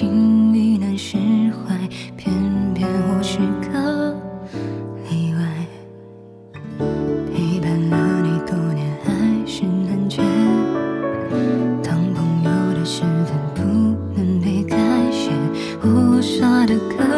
情已难释怀，偏偏我是个例外。陪伴了你多年，还是难解。当朋友的身份不能被改写，我傻的可。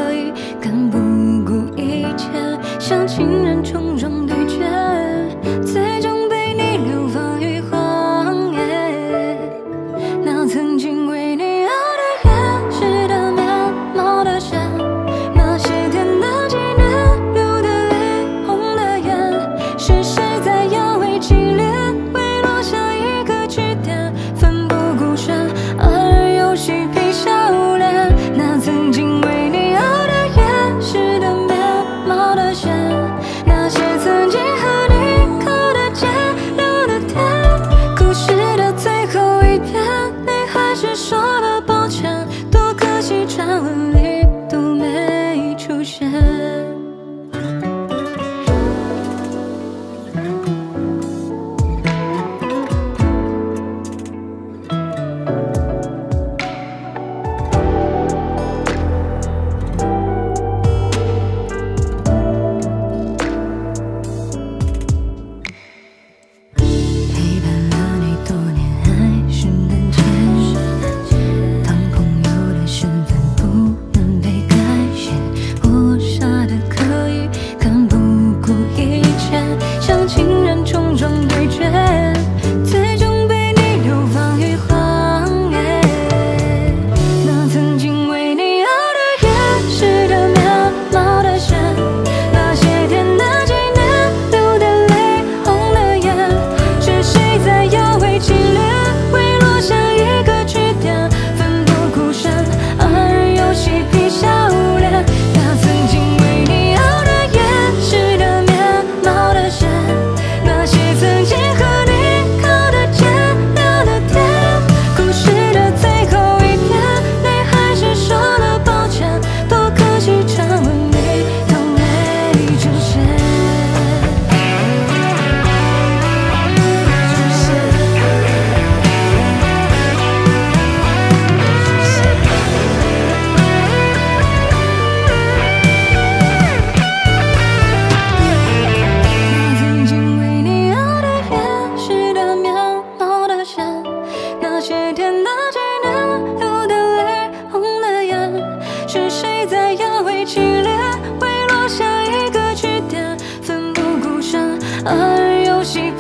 而游戏